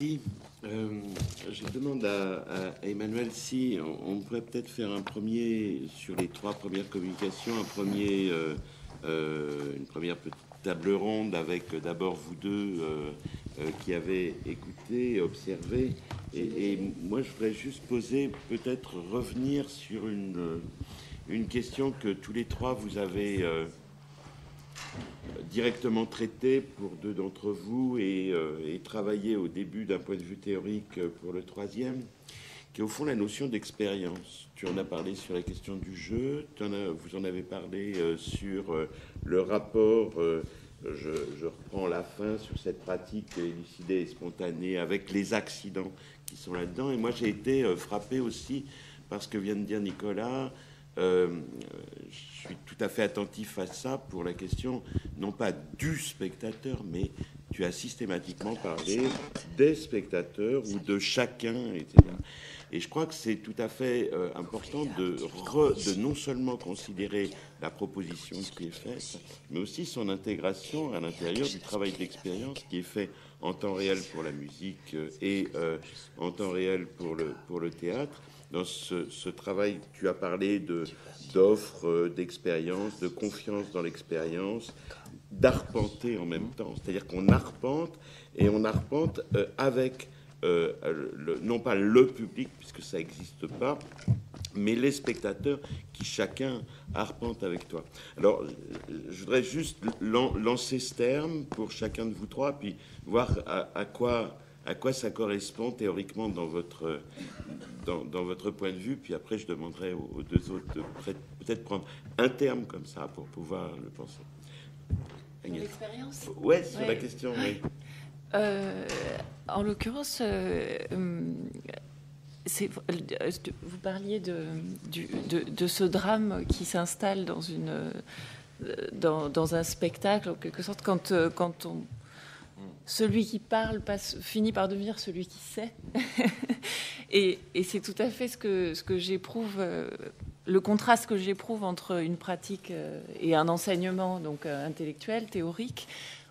Euh, je demande à, Emmanuel si on, pourrait peut-être faire un premier sur les trois premières communications, un premier, euh, euh, une première petite table ronde avec d'abord vous deux qui avez écouté, observé, et, moi je voudrais juste poser, peut-être revenir sur une, une question que tous les trois vous avez directement traité pour deux d'entre vous et, euh, travaillé au début d'un point de vue théorique pour le troisième, qui est au fond la notion d'expérience. Tu en as parlé sur la question du jeu, vous en avez parlé euh, sur euh, le rapport, je, je, reprends la fin, sur cette pratique élucidée et spontanée avec les accidents qui sont là-dedans. Et moi j'ai été frappé aussi par ce que vient de dire Nicolas euh, je suis tout à fait attentif à ça pour la question, non pas du spectateur, mais tu as systématiquement parlé des spectateurs ou de chacun, etc. Et je crois que c'est tout à fait euh, important de, non seulement considérer la proposition qui est faite, mais aussi son intégration à l'intérieur du travail d'expérience qui est fait en temps réel pour la musique euh, et en temps réel pour le, pour le théâtre dans ce, travail, tu as parlé d'offres, euh, d'expérience, de confiance dans l'expérience, d'arpenter en même temps. C'est-à-dire qu'on arpente et on arpente euh, avec, euh, non pas le public, puisque ça n'existe pas, mais les spectateurs qui chacun arpente avec toi. Alors, je voudrais juste lancer ce terme pour chacun de vous trois, puis voir à quoi à quoi ça correspond théoriquement dans votre, dans, votre point de vue. Puis après, je demanderai aux, deux autres de peut-être prendre un terme comme ça pour pouvoir le penser. L'expérience? Ouais, sur la question, oui. Euh, en l'occurrence, euh, hum, vous parliez de, de, ce drame qui s'installe dans, euh, dans, dans, un spectacle, en quelque sorte, quand, quand on celui qui parle finit par devenir celui qui sait. et, c'est tout à fait ce que, j'éprouve, euh, le contraste que j'éprouve entre une pratique euh, et un enseignement euh, intellectuel, théorique,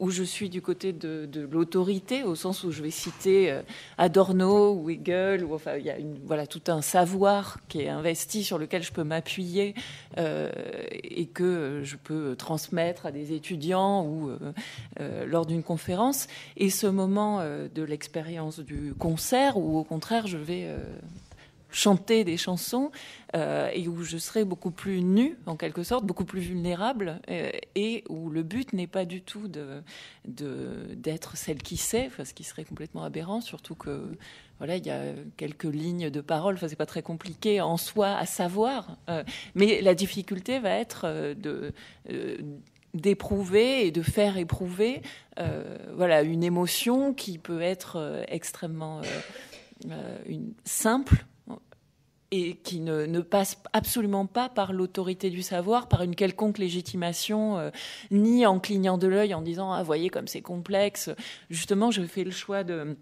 où je suis du côté de, l'autorité, au sens où je vais citer euh, Adorno ou Hegel, ou enfin il y a une, voilà tout un savoir qui est investi sur lequel je peux m'appuyer euh, et que je peux transmettre à des étudiants ou euh, lors d'une conférence. Et ce moment de l'expérience du concert, où au contraire je vais chanter des chansons euh, et où je serai beaucoup plus nue, en quelque sorte, beaucoup plus vulnérable, euh, et où le but n'est pas du tout de, d'être celle qui sait, ce qui serait complètement aberrant, surtout que voilà, il y a quelques lignes de parole, enfin, c'est pas très compliqué en soi à savoir, euh, mais la difficulté va être de d'éprouver et de faire éprouver voilà une émotion qui peut être extrêmement simple et qui ne, passe absolument pas par l'autorité du savoir, par une quelconque légitimation, euh, ni en clignant de l'œil en disant ah voyez comme c'est complexe. Justement, je fais le choix de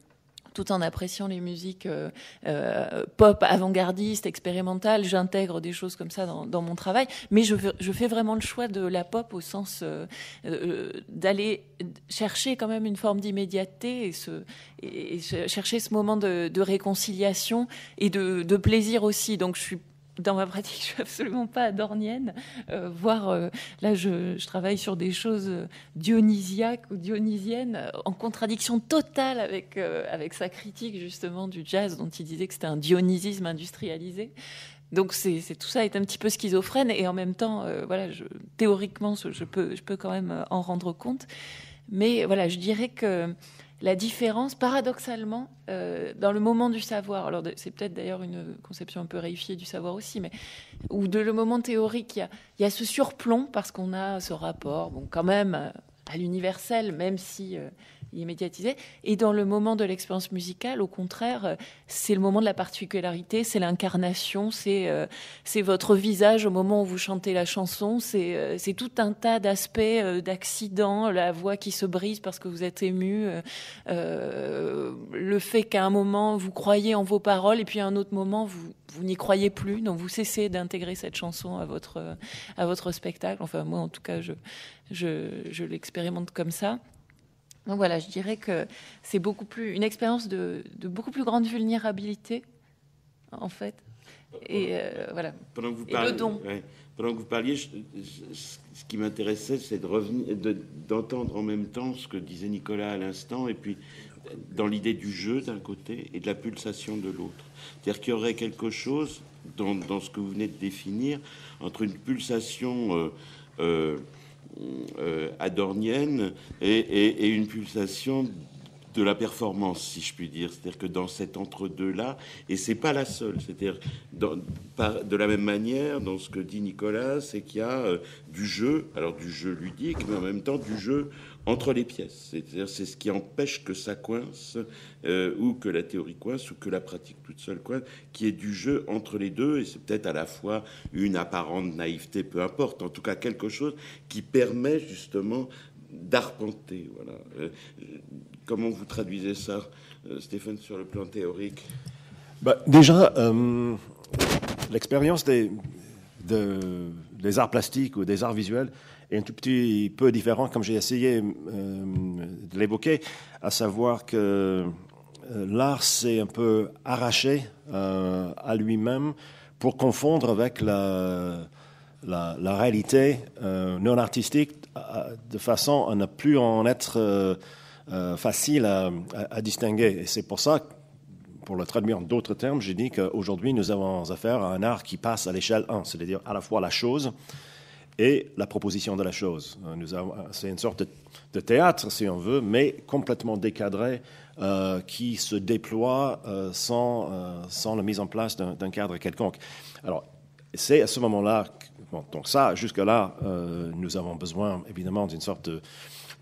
tout en appréciant les musiques euh, euh, pop avant-gardistes, expérimentales, j'intègre des choses comme ça dans, mon travail, mais je, fais vraiment le choix de la pop au sens euh, d'aller chercher quand même une forme d'immédiateté et, chercher ce moment de, réconciliation et de, de plaisir aussi. Donc je suis dans ma pratique, je suis absolument pas dornienne. Euh, voire, euh, là, je, travaille sur des choses dionysiaques ou dionysiennes, en contradiction totale avec, euh, avec sa critique, justement, du jazz, dont il disait que c'était un dionysisme industrialisé. Donc, c'est, tout ça est un petit peu schizophrène, et en même temps, voilà, théoriquement, je peux, je peux quand même en rendre compte. Mais voilà, je dirais que la différence, paradoxalement, euh, dans le moment du savoir, alors c'est peut-être d'ailleurs une conception un peu réifiée du savoir aussi, mais ou de le moment théorique, il y a, ce surplomb parce qu'on a ce rapport, bon, quand même à l'universel, même si euh, immédiatisé. Et dans le moment de l'expérience musicale, au contraire, euh, c'est le moment de la particularité, c'est l'incarnation, c'est euh, c'est votre visage au moment où vous chantez la chanson, c'est euh, tout un tas d'aspects, d'accidents, la voix qui se brise parce que vous êtes ému, le fait qu'à un moment vous croyez en vos paroles et puis à un autre moment vous vous n'y croyez plus, donc vous cessez d'intégrer cette chanson à votre à votre spectacle. Enfin moi en tout cas je je, je l'expérimente comme ça. Donc voilà, je dirais que c'est beaucoup plus une expérience de, beaucoup plus grande vulnérabilité, en fait. Et voilà. Pendant que vous parlez, pendant que vous parliez, ce qui m'intéressait, c'est de revenir, d'entendre en même temps ce que disait Nicolas à l'instant, et puis dans l'idée du jeu d'un côté et de la pulsation de l'autre. C'est-à-dire qu'il y aurait quelque chose dans, dans, ce que vous venez de définir entre une pulsation euh, euh, euh, adornienne et, une pulsation de la performance, si je puis dire. C'est-à-dire que dans cet entre-deux-là, et c'est pas la seule, c'est-à-dire de la même manière, dans ce que dit Nicolas, c'est qu'il y a du jeu, alors du jeu ludique, mais en même temps du jeu entre les pièces. C'est-à-dire c'est ce qui empêche que ça coince, euh, ou que la théorie coince, ou que la pratique toute seule coince, qui est du jeu entre les deux, et c'est peut-être à la fois une apparente naïveté, peu importe, en tout cas quelque chose qui permet justement d'arpenter. Voilà. Euh, comment vous traduisez ça, euh, Stéphane, sur le plan théorique bah, Déjà, l'expérience des, des arts plastiques ou des arts visuels est un tout petit peu différent, comme j'ai essayé euh, de l'évoquer, à savoir que euh, l'art s'est un peu arraché euh, à lui-même pour confondre avec la, la, réalité non artistique de façon à ne plus en être facile à, distinguer. Et c'est pour ça, pour le traduire en d'autres termes, j'ai dit qu'aujourd'hui, nous avons affaire à un art qui passe à l'échelle 1, c'est-à-dire à la fois la chose, et la proposition de la chose. Euh, c'est une sorte de, théâtre, si on veut, mais complètement décadré, euh, qui se déploie euh, sans, sans la mise en place d'un cadre quelconque. Alors, c'est à ce moment-là, donc ça, jusque-là, nous avons besoin évidemment d'une sorte de,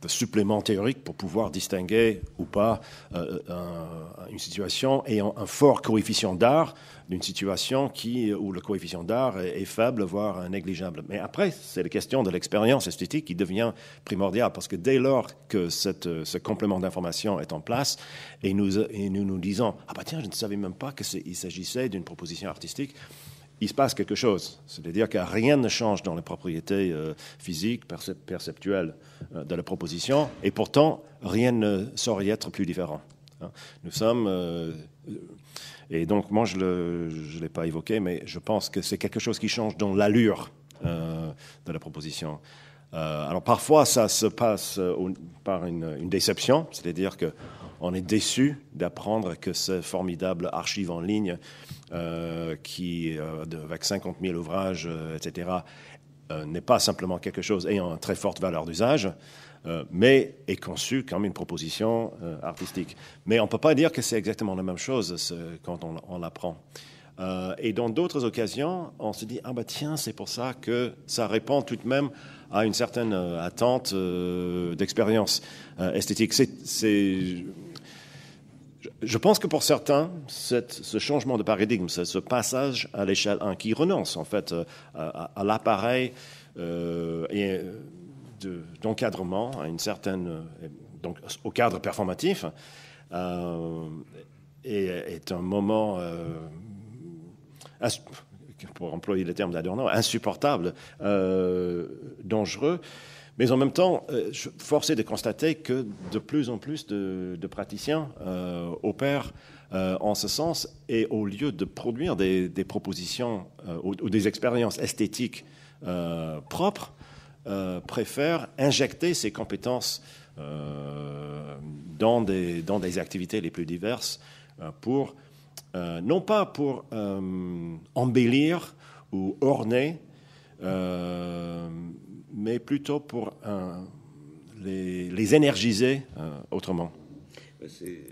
supplément théorique pour pouvoir distinguer ou pas une situation ayant un fort coefficient d'art d'une situation qui, où le coefficient d'art est, faible, voire négligeable. Mais après, c'est la question de l'expérience esthétique qui devient primordiale, parce que dès lors que ce complément d'information est en place, et nous, et nous nous disons, ah bah tiens, je ne savais même pas qu'il s'agissait d'une proposition artistique, il se passe quelque chose. C'est-à-dire que rien ne change dans les propriétés euh, physiques, perceptuelles euh, de la proposition, et pourtant, rien ne saurait être plus différent. Hein. Nous sommes euh, et donc, moi, je ne l'ai pas évoqué, mais je pense que c'est quelque chose qui change dans l'allure de la proposition. Alors, parfois, ça se passe par une, déception, c'est-à-dire qu'on est déçu d'apprendre que ce formidable archive en ligne, qui, avec 50 000 ouvrages, etc., n'est pas simplement quelque chose ayant une très forte valeur d'usage, euh, mais est conçu comme une proposition euh, artistique. Mais on ne peut pas dire que c'est exactement la même chose quand on, l'apprend. Euh, et dans d'autres occasions, on se dit, ah bah tiens, c'est pour ça que ça répond tout de même à une certaine attente d'expérience esthétique. C'est, je pense que pour certains, ce changement de paradigme, ce passage à l'échelle 1 qui renonce en fait à, à l'appareil et d'encadrement à une certaine, euh, donc au cadre performatif, euh, est, un moment, euh, pour employer le terme d'Adorno, insupportable, dangereux. Mais en même temps, je forcé de constater que de plus en plus de, praticiens opèrent en ce sens et au lieu de produire des, propositions ou, des expériences esthétiques propres, euh, préfère injecter ses compétences euh, dans, des, activités les plus diverses euh, pour, non pas pour embellir ou orner, mais plutôt pour les, les, énergiser autrement. C'est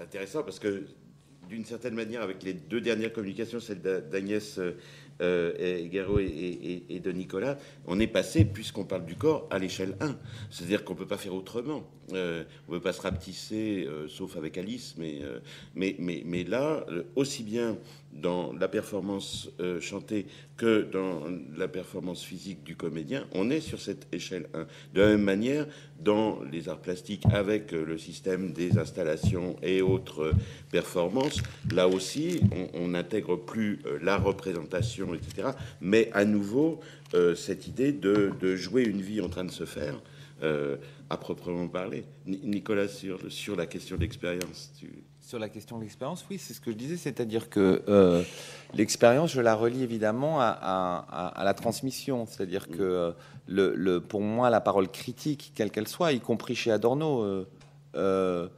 intéressant parce que d'une certaine manière, avec les deux dernières communications, celle d'Agnès euh, et, de Nicolas, on est passé, puisqu'on parle du corps, à l'échelle 1. C'est-à-dire qu'on ne peut pas faire autrement. Euh, on ne peut pas se rapetisser, euh, sauf avec Alice, mais, mais, mais, mais, là, aussi bien dans la performance chantée que dans la performance physique du comédien, on est sur cette échelle 1. De la même manière, dans les arts plastiques, avec le système des installations et autres performances, là aussi, on n'intègre plus la représentation, etc. Mais à nouveau, cette idée de, de, jouer une vie en train de se faire euh, à proprement parler. Nicolas, sur, la question d'expérience. Sur la question de l'expérience, oui, c'est ce que je disais, c'est-à-dire que euh, l'expérience, je la relie évidemment à, la transmission, c'est-à-dire que le, pour moi, la parole critique, quelle qu'elle soit, y compris chez Adorno, euh,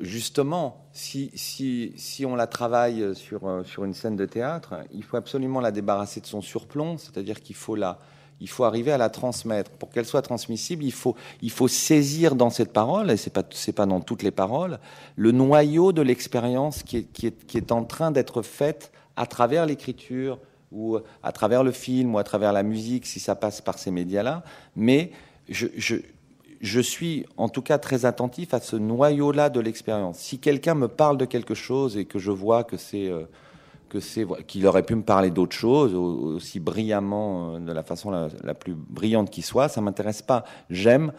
justement, si, si, si, on la travaille sur, sur une scène de théâtre, il faut absolument la débarrasser de son surplomb, c'est-à-dire qu'il faut la, il faut arriver à la transmettre. Pour qu'elle soit transmissible, il faut, il faut saisir dans cette parole, et ce n'est pas, pas dans toutes les paroles, le noyau de l'expérience qui est, qui, est, qui est en train d'être faite à travers l'écriture, ou à travers le film, ou à travers la musique, si ça passe par ces médias-là. Mais je, je, je, suis en tout cas très attentif à ce noyau-là de l'expérience. Si quelqu'un me parle de quelque chose et que je vois que c'est... Euh, c'est qu'il aurait pu me parler d'autre chose aussi brillamment, euh, de la façon la, plus brillante qui soit, ça m'intéresse pas. J'aime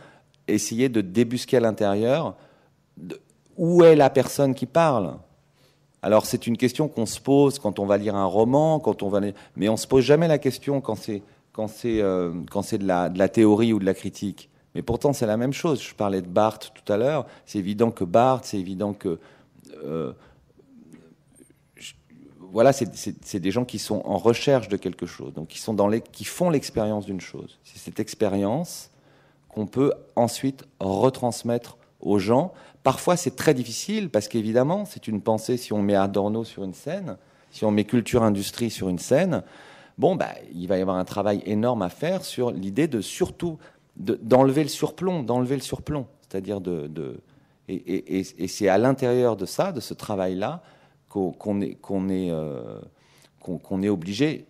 essayer de débusquer à l'intérieur où est la personne qui parle. Alors c'est une question qu'on se pose quand on va lire un roman, quand on va, mais on se pose jamais la question quand c'est quand c'est euh, quand c'est de la, de la théorie ou de la critique. Mais pourtant c'est la même chose. Je parlais de Barthes tout à l'heure. C'est évident que Barthes, c'est évident que euh, voilà, c'est des gens qui sont en recherche de quelque chose, donc qui, font l'expérience d'une chose. C'est cette expérience qu'on peut ensuite retransmettre aux gens. Parfois, c'est très difficile parce qu'évidemment, c'est une pensée. Si on met Adorno sur une scène, si on met culture-industrie sur une scène, bon, bah, il va y avoir un travail énorme à faire sur l'idée de surtout d'enlever le surplomb, d'enlever le surplomb, c'est-à-dire de, et, c'est à l'intérieur de ça, de ce travail-là, qu'on est, qu'on est, euh, qu'on est obligé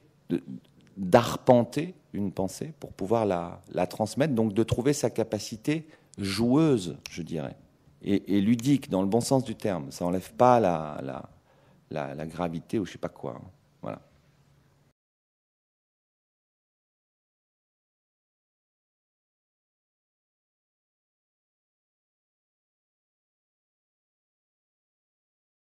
d'arpenter une pensée pour pouvoir la, la, transmettre, donc de trouver sa capacité joueuse, je dirais, et, ludique dans le bon sens du terme. Ça n'enlève pas la, la, la, gravité ou je sais pas quoi. Hein.